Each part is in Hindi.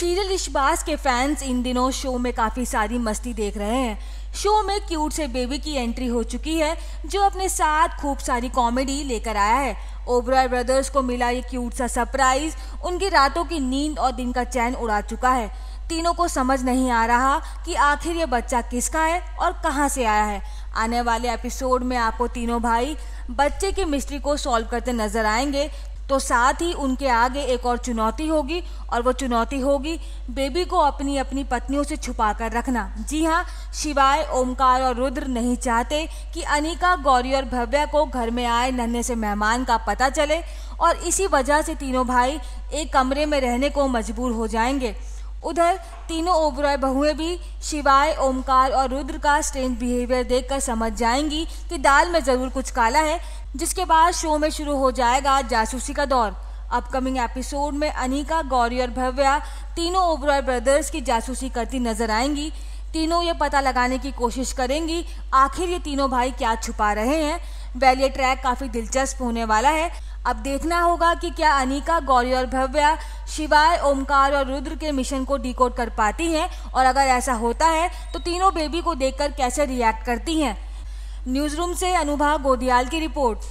सीरियल इशबाज के फैंस इन दिनों शो में काफ़ी सारी मस्ती देख रहे हैं। शो में क्यूट से बेबी की एंट्री हो चुकी है, जो अपने साथ खूब सारी कॉमेडी लेकर आया है। ओबराय ब्रदर्स को मिला ये क्यूट सा सरप्राइज़। उनकी रातों की नींद और दिन का चैन उड़ा चुका है। तीनों को समझ नहीं आ रहा कि आखिर ये बच्चा किसका है और कहाँ से आया है। आने वाले एपिसोड में आपको तीनों भाई बच्चे की मिस्ट्री को सॉल्व करते नज़र आएँगे तो साथ ही उनके आगे एक और चुनौती होगी और वो चुनौती होगी बेबी को अपनी अपनी पत्नियों से छुपा कर रखना। जी हाँ शिवाय, ओमकार और रुद्र नहीं चाहते कि अनिका, गौरी और भव्या को घर में आए नन्हे से मेहमान का पता चले और इसी वजह से तीनों भाई एक कमरे में रहने को मजबूर हो जाएँगे। उधर तीनों ओबराय बहुएँ भी शिवाय, ओमकार और रुद्र का स्ट्रेंज बिहेवियर देखकर समझ जाएँगी कि दाल में ज़रूर कुछ काला है, जिसके बाद शो में शुरू हो जाएगा जासूसी का दौर। अपकमिंग एपिसोड में अनिका, गौरी और भव्या तीनों ओबराय ब्रदर्स की जासूसी करती नज़र आएँगी। तीनों ये पता लगाने की कोशिश करेंगी, आखिर ये तीनों भाई क्या छुपा रहे हैं? वेल ये ट्रैक काफ़ी दिलचस्प होने वाला है। अब देखना होगा कि क्या अनिका, गौरी और भव्या शिवाय, ओमकार और रुद्र के मिशन को डिकोड कर पाती हैं और अगर ऐसा होता है तो तीनों बेबी को देखकर कैसे रिएक्ट करती हैं? न्यूज़ रूम से अनुभा गोदियाल की रिपोर्ट।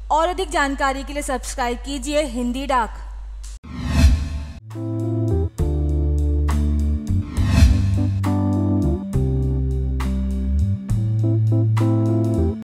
और अधिक जानकारी के लिए सब्सक्राइब कीजिए हिंदी डाक।